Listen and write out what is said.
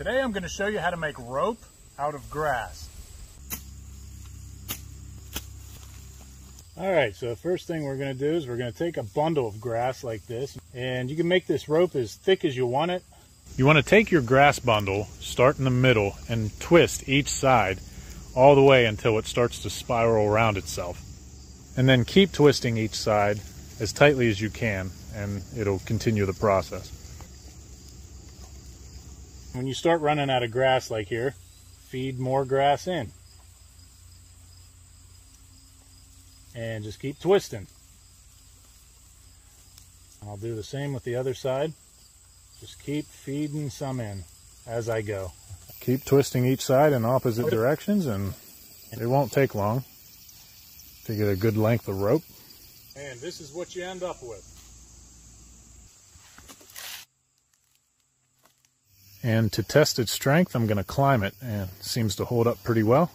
Today I'm going to show you how to make rope out of grass. All right, so the first thing we're going to do is we're going to take a bundle of grass like this, and you can make this rope as thick as you want it. You want to take your grass bundle, start in the middle, and twist each side all the way until it starts to spiral around itself. And then keep twisting each side as tightly as you can, and it'll continue the process. When you start running out of grass like here, feed more grass in. And just keep twisting. I'll do the same with the other side. Just keep feeding some in as I go. Keep twisting each side in opposite directions and it won't take long to get a good length of rope. And this is what you end up with. And to test its strength, I'm going to climb it and it seems to hold up pretty well.